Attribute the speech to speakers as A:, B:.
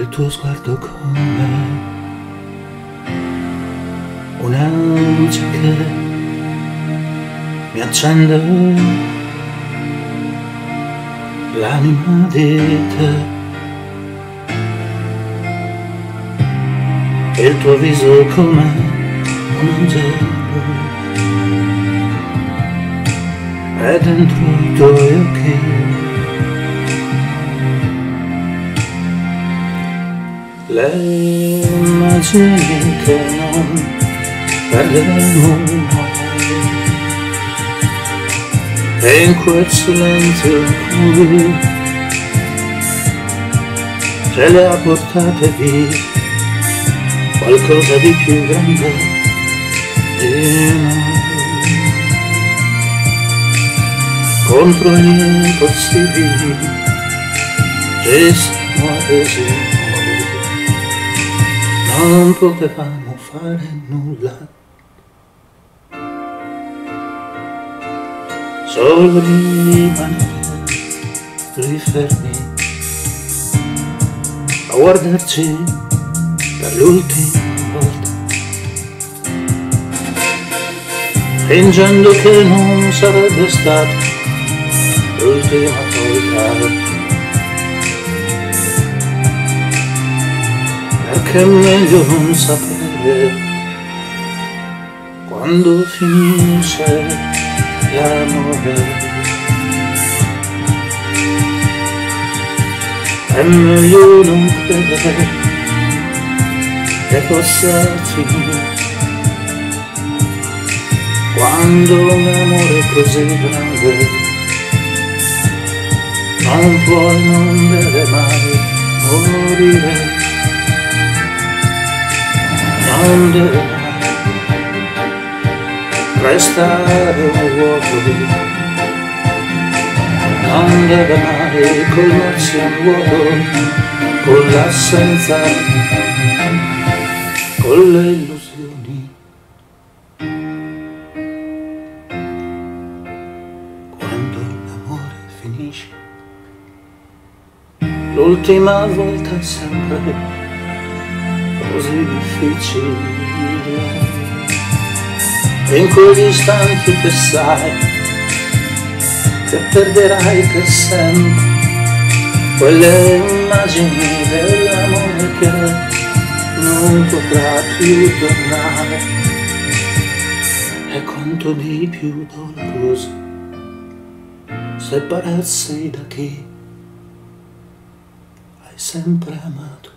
A: il tuo sguardo come una luce che mi accende. L'anima di te. Il tuo viso come un angelo. È dentro i tuoi occhi le immagini che non perderemo mai. E in quel silenzio in cui ce le ha portate via qualcosa di più grande di noi. Contro gli impossibili ci siamo adesi non potevamo fare nulla. Solo rimanere lì fermi a guardarci per l'ultima volta, fingendo che non sarebbe stata l'ultima volta. Che è meglio non sapere quando finisce l'amore. È meglio non credere che possa finire quando l'amore è così grande non puoi, non deve mai morire deve restare un vuoto non deve mai colmarsi un vuoto con l'assenza con le illusioni. Quando l'amore finisce l'ultima volta sempre così difficile. E in quegli istanti che sai che perderai per sempre quelle immagini dell'amore che non potrà più tornare. E quanto di più doloroso separarsi da chi hai sempre amato